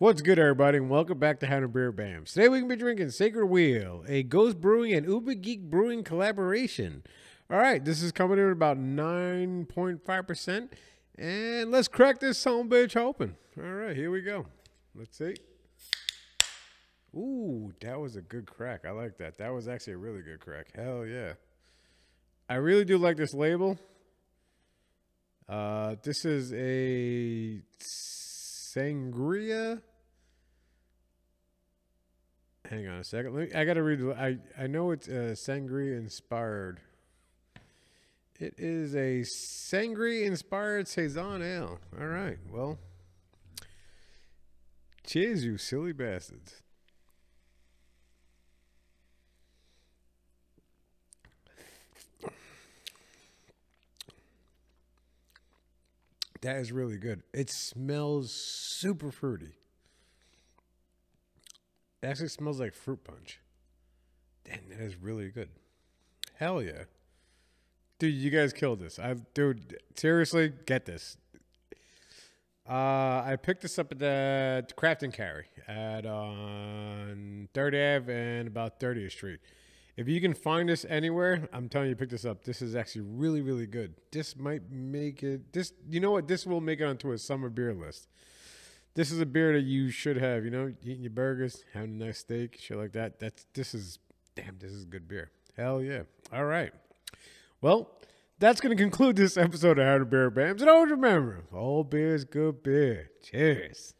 What's good, everybody, and welcome back to How Beer Bamms. Today we can be drinking Sacred Wheel, a Ghost Brewing and Uber Geek Brewing collaboration. All right, this is coming in at about 9.5%, and let's crack this son bitch open. All right, here we go. Let's see. Ooh, that was a good crack. I like that. That was actually a really good crack. Hell yeah. I really do like this label. Uh, this is a sangria. Hang on a second. Let me, I gotta read. I I know it's uh, sangria inspired. It is a sangria inspired saison ale. All right. Well, cheers, you silly bastards. That is really good. It smells super fruity. It actually smells like fruit punch. Damn, that is really good. Hell yeah. Dude, you guys killed this. I dude, seriously, get this. Uh, I picked this up at the Craft and Carry at on Third Ave and about 30th Street. If you can find this anywhere, I'm telling you, pick this up. This is actually really, really good. This might make it. This, you know what? This will make it onto a summer beer list. This is a beer that you should have. You know, eating your burgers, having a nice steak, shit like that. That's this is damn. This is good beer. Hell yeah. All right. Well, that's going to conclude this episode of How to Beer Bamms. And always remember, all beer is good beer. Cheers.